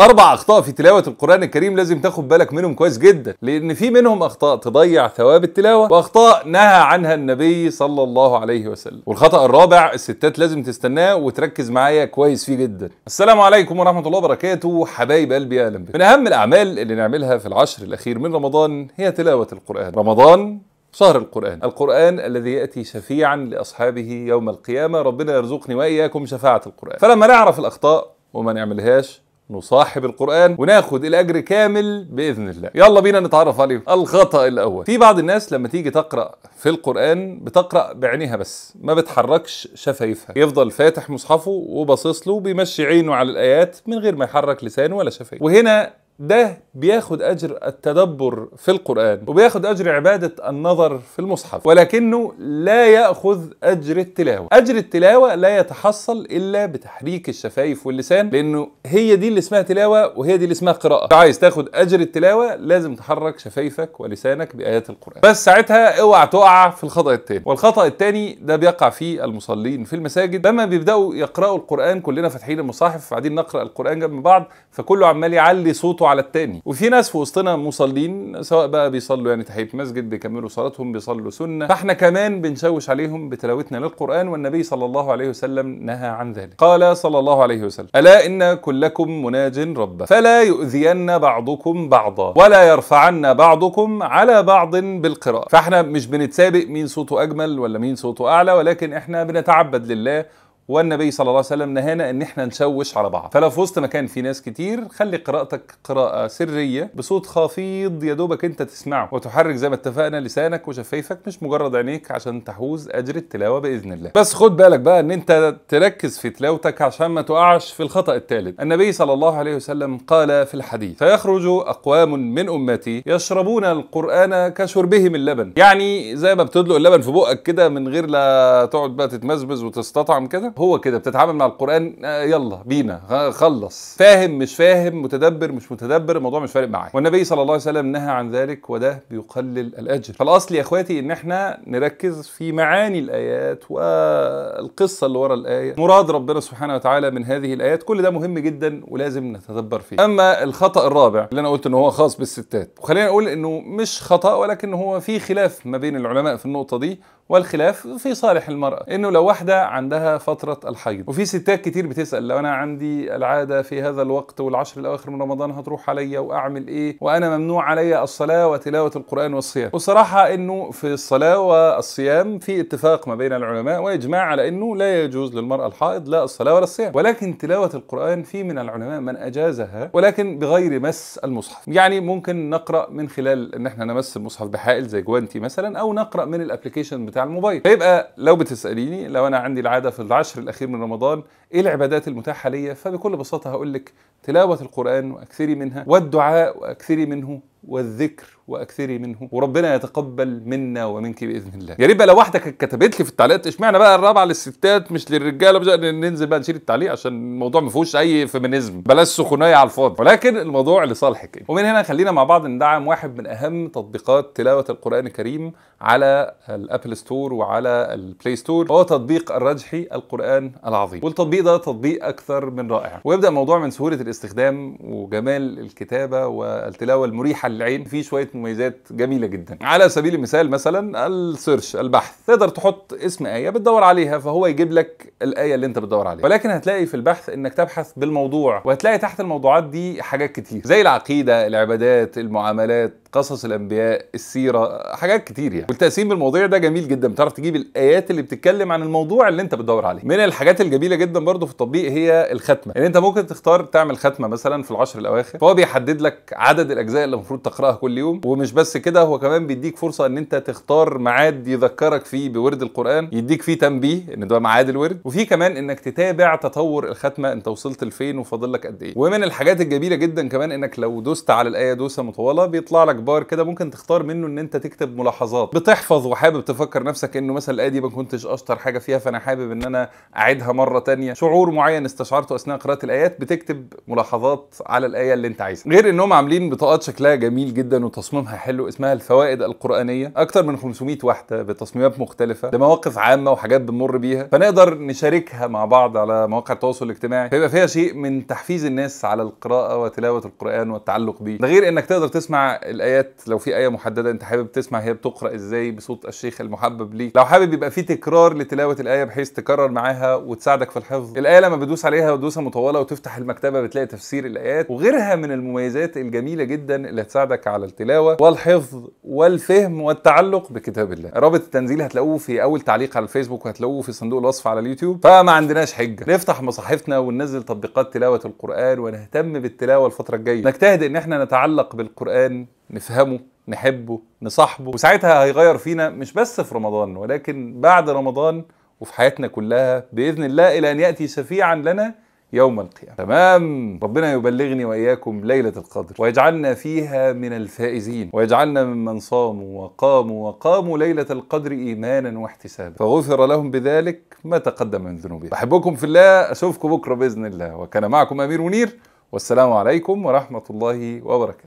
أربع أخطاء في تلاوة القرآن الكريم لازم تاخد بالك منهم كويس جدا لأن في منهم أخطاء تضيع ثواب التلاوة وأخطاء نهى عنها النبي صلى الله عليه وسلم. والخطأ الرابع الستات لازم تستناه وتركز معايا كويس فيه جدا. السلام عليكم ورحمة الله وبركاته حبايب قلبي أهلا بكم. من أهم الأعمال اللي نعملها في العشر الأخير من رمضان هي تلاوة القرآن. رمضان شهر القرآن. القرآن الذي يأتي شفيعا لأصحابه يوم القيامة. ربنا يرزقني وإياكم شفاعة القرآن. فلما نعرف الأخطاء وما نعملهاش نصاحب القرآن وناخد الأجر كامل بإذن الله. يلا بينا نتعرف عليه. الخطأ الأول. في بعض الناس لما تيجي تقرأ في القرآن بتقرأ بعينيها بس ما بتحركش شفايفها. يفضل فاتح مصحفه وباصص له بيمشي عينه على الآيات من غير ما يحرك لسانه ولا شفايفه. وهنا ده بياخد أجر التدبر في القرآن وبياخد أجر عبادة النظر في المصحف ولكنه لا يأخذ أجر التلاوة. أجر التلاوة لا يتحصل إلا بتحريك الشفايف واللسان لأنه هي دي اللي اسمها تلاوة وهي دي اللي اسمها قراءة. عايز تاخد أجر التلاوة لازم تحرك شفايفك ولسانك بآيات القرآن. بس ساعتها اوعى تقع في الخطأ الثاني والخطأ الثاني ده بيقع فيه المصلين في المساجد. لما بيبدأوا يقرأوا القرآن كلنا فاتحين المصاحف وبعدين نقرأ القرآن جنب بعض فكله عمال يعلي صوته على التاني. وفي ناس في وسطنا مصلين سواء بقى بيصلوا يعني تحية مسجد بيكملوا صلاتهم بيصلوا سنة. فاحنا كمان بنشوش عليهم بتلاوتنا للقرآن والنبي صلى الله عليه وسلم نهى عن ذلك. قال صلى الله عليه وسلم ألا إن كلكم مناج ربه فلا يؤذين بعضكم بعضا ولا يرفعن بعضكم على بعض بالقراءة. فاحنا مش بنتسابق مين صوته أجمل ولا مين صوته أعلى ولكن إحنا بنتعبد لله والنبي صلى الله عليه وسلم نهانا إن إحنا نشوش على بعض. فلو في وسط مكان في ناس كتير خلي قراءتك قراءة سرية بصوت خفيض يا دوبك أنت تسمعه وتحرك زي ما اتفقنا لسانك وشفايفك مش مجرد عينيك عشان تحوز أجر التلاوة بإذن الله. بس خد بالك بقى إن أنت تركز في تلاوتك عشان ما تقعش في الخطأ الثالث النبي صلى الله عليه وسلم قال في الحديث فيخرج أقوام من أمتي يشربون القرآن كشربهم اللبن. يعني زي ما بتدلق اللبن في بقك كده من غير لا تقعد بقى تتمزمز وتستطعم كده. هو كده بتتعامل مع القرآن آه يلا بينا خلص. فاهم مش فاهم متدبر مش متدبر الموضوع مش فارق معايا والنبي صلى الله عليه وسلم نهى عن ذلك وده بيقلل الأجر. فالأصل يا إخواتي إن إحنا نركز في معاني الآيات والقصة اللي ورا الآية. مراد ربنا سبحانه وتعالى من هذه الآيات. كل ده مهم جدا ولازم نتدبر فيه. أما الخطأ الرابع اللي أنا قلت ان هو خاص بالستات وخلينا نقول إنه مش خطأ ولكن هو في خلاف ما بين العلماء في النقطة دي والخلاف في صالح المرأة. إنه لو واحدة عندها فترة الحيض. وفي ستات كتير بتسأل لو أنا عندي العادة في هذا الوقت والعشر الأواخر من رمضان هتروح عليا وأعمل إيه؟ وأنا ممنوع عليا الصلاة وتلاوة القرآن والصيام. والصراحة إنه في الصلاة والصيام في اتفاق ما بين العلماء وإجماع على إنه لا يجوز للمرأة الحائض لا الصلاة ولا الصيام. ولكن تلاوة القرآن في من العلماء من أجازها ولكن بغير مس المصحف. يعني ممكن نقرأ من خلال إن إحنا نمس المصحف بحائل زي جوانتي مثلا أو نقرأ من ال application بتاع الموبايل. فيبقى لو بتسأليني لو أنا عندي العادة في العشر الأخير من رمضان إيه العبادات المتاحة ليا؟ فبكل بساطة هقول لك تلاوة القرآن وأكثري منها والدعاء وأكثري منه والذكر وأكثري منه وربنا يتقبل منا ومنك بإذن الله. يا ريت بقى لو واحدة كتبت لي في التعليقات اشمعنى بقى الرابعة للستات مش للرجالة؟ مش ننزل بقى نشيل التعليق عشان الموضوع ما فيهوش أي feminism بلاش سخونية على الفاضي. ولكن الموضوع لصالحك. ومن هنا خلينا مع بعض ندعم واحد من أهم تطبيقات تلاوة القرآن الكريم على ال Apple Store وعلى ال Play Store هو تطبيق الراجحي القرآن العظيم. والتطبيق ده تطبيق أكثر من رائع. ويبدأ الموضوع من سهولة الاستخدام وجمال الكتابة والتلاوة المريحة للعين فيه شوية مميزات جميلة جدا. على سبيل المثال مثلا ال search البحث. تقدر تحط اسم آية بتدور عليها فهو يجيب لك الآية اللي انت بتدور عليها. ولكن هتلاقي في البحث إنك تبحث بالموضوع وهتلاقي تحت الموضوعات دي حاجات كتير. زي العقيدة العبادات المعاملات قصص الأنبياء السيرة حاجات كتير يعني. والتقسيم بالمواضيع ده جميل جدا. بتعرف تجيب الآيات اللي بتتكلم عن الموضوع اللي أنت بتدور عليه. من الحاجات الجميلة جدا برضو في التطبيق هي الختمة. يعني أنت ممكن تختار تعمل ختمة مثلا في العشر الأواخر. فهو بيحدد لك عدد الأجزاء اللي المفروض تقرأها كل يوم. ومش بس كده هو كمان بيديك فرصة إن أنت تختار ميعاد يذكرك فيه بورد القرآن. يديك فيه تنبيه إن ده ميعاد الورد. وفي كمان إنك تتابع تطور الختمة أنت وصلت لفين وفاضل لك قد إيه. ومن الحاجات الجميلة جدا كمان إنك لو دوست على الآية دوسة مطولة بيطلع لك بار كده ممكن تختار منه إن أنت تكتب ملاحظات. بتحفظ وحابب تفكر نفسك إنه مثلا الآية دي ما كنتش أشطر حاجة فيها فأنا حابب إن أنا أعيدها مرة تانية. شعور معين استشعرته أثناء قراءة الآيات بتكتب ملاحظات على الآية اللي أنت عايزها. غير إنهم عاملين بطاقات شكلها جميل جدا وتصميمها حلو اسمها الفوائد القرآنية. أكتر من 500 واحدة بتصميمات مختلفة لمواقف عامة وحاجات بنمر بيها. فنقدر نشاركها مع بعض على مواقع التواصل الاجتماعي. فيبقى فيها شيء من تحفيز الناس على القراءة وتلاوة القرآن والتعلق بيه. ده غير إنك تقدر تسمع الآيات لو في إيه محددة أنت حابب تسمع هي بتقرأ إزاي بصوت الشيخ المحبب ليك. لو حابب يبقى في تكرار لتلاوة الآية بحيث تكرر معاها وتساعدك في الحفظ. الآية لما بدوس عليها ودوسة مطولة وتفتح المكتبة بتلاقي تفسير الآيات وغيرها من المميزات الجميلة جدا اللي هتساعدك على التلاوة والحفظ والفهم والتعلق بكتاب الله. رابط التنزيل هتلاقوه في أول تعليق على الفيسبوك وهتلاقوه في صندوق الوصف على اليوتيوب. فما عندناش حجة. نفتح مصاحفنا وننزل تطبيقات تلاوة القرآن ونهتم بالتلاوة الفترة الجاية. نجتهد إن إحنا نتعلق بالقرآن نفهمه نحبه نصاحبه. وساعتها هيغير فينا مش بس في رمضان ولكن بعد رمضان وفي حياتنا كلها بإذن الله إلى أن يأتي شفيعا لنا يوم القيامة. تمام؟ ربنا يبلغني وإياكم ليلة القدر ويجعلنا فيها من الفائزين ويجعلنا ممن صاموا وقاموا وقاموا ليلة القدر إيمانا واحتسابا. فغفر لهم بذلك ما تقدم من ذنوبهم. بحبكم في الله أشوفكم بكرة بإذن الله. وكان معكم أمير منير والسلام عليكم ورحمة الله وبركاته.